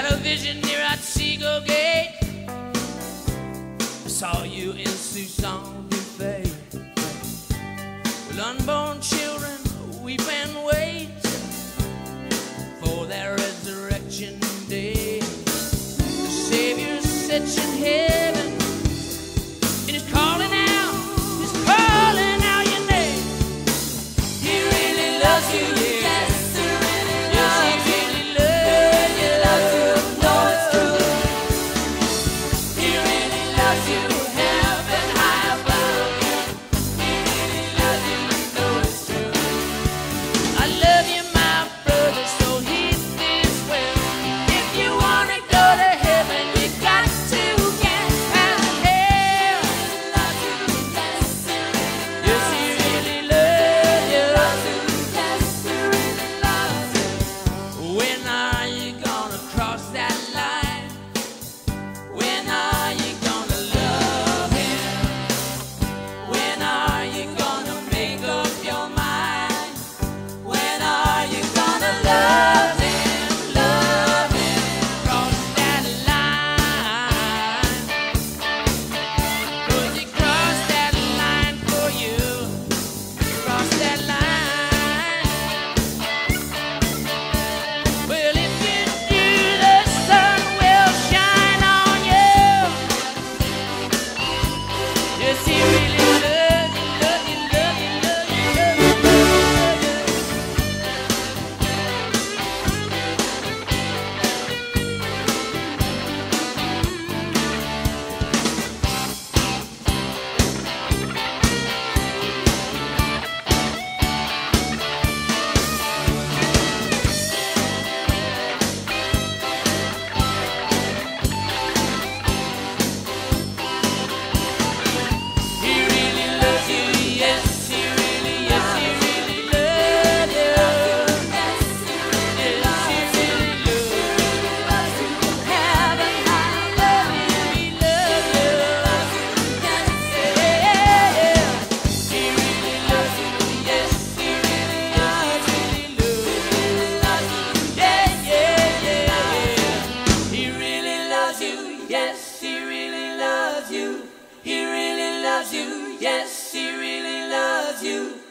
Had a vision near at Seagull Gate. I saw you in Susan Buffet. With unborn children weep and wait for their resurrection day. The Savior's sits here. Yes, he really loves you.